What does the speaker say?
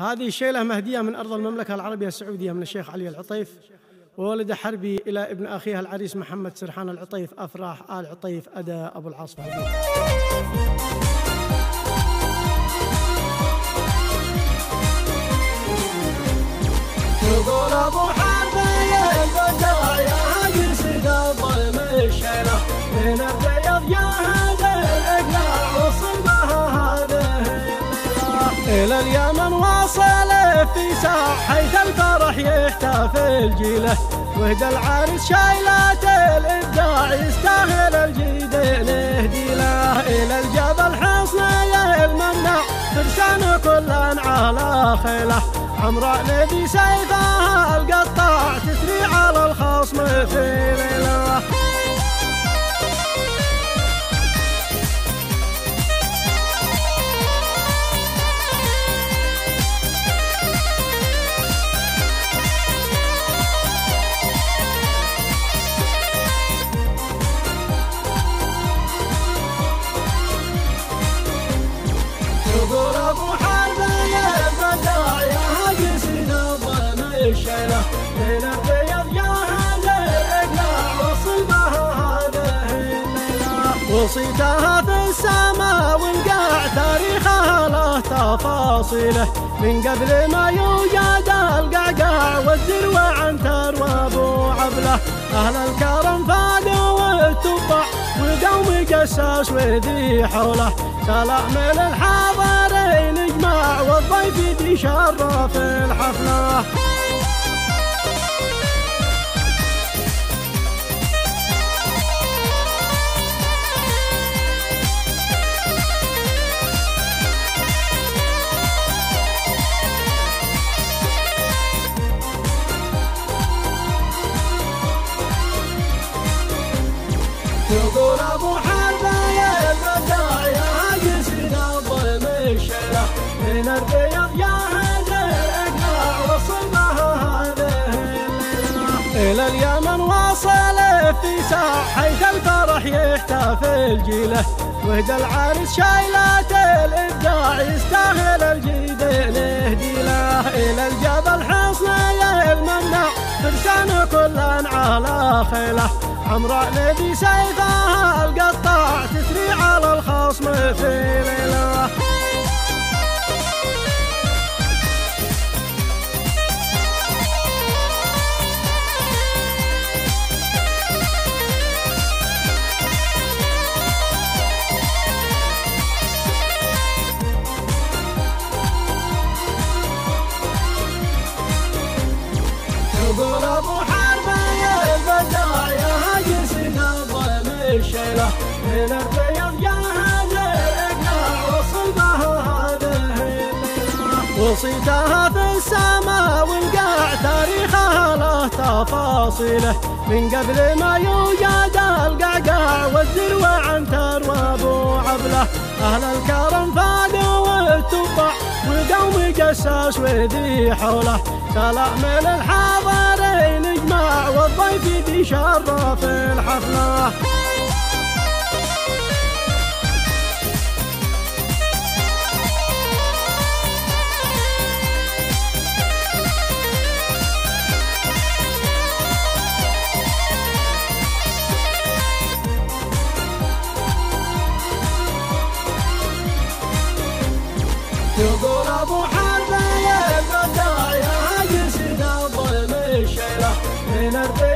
هذه الشيلة مهدية من أرض المملكة العربية السعودية من الشيخ علي العطيف وولد حربي إلى ابن أخيها العريس محمد سرحان العطيف أفراح آل عطيف أدا أبو العاص أبو من الرياض يا هذه إلى اليمن واصل في ساعة حيث الفرح يحتفل جيله وهدى العرس شايلات الإبداع يستاهل الجيد نهدي له. إلى الجبل حصني الممنع فرسان كلا على خيلة. حمراء نبي سيفها القطاع تسري على الخصم في ليلة. ابو يا هذه الليلة وصيتها في السماء والقاع تاريخها له تفاصيله من قبل ما يوجد القعقاع والذروة عنتر وابو عبله أهل الكرم والتبع والقوم قساس وذي حوله سلام للحاضرين اجماع والضيف يشرف الحفله يقول ابو إلى اليمن واصل ساعة حيث الفرح يحتفل جيله وهدى العرس شايلات الإبداع. يستاهل الجيد نهدي له إلى الجبل حصني الممنع فرسان كلا على خيله حمراء نبي سيفها القطاع. تسري على الخصم في ليلة. من الرياض يا وصيتها في السماء والقاع تاريخها له تفاصيله من قبل ما يوجد القعقاع والذروة عنتر وابو عبله أهل الكرم فادوا والتبع والقوم قساس وذي حوله سلام للحاضرين اجماع والضيف يشرف الحفله llenarte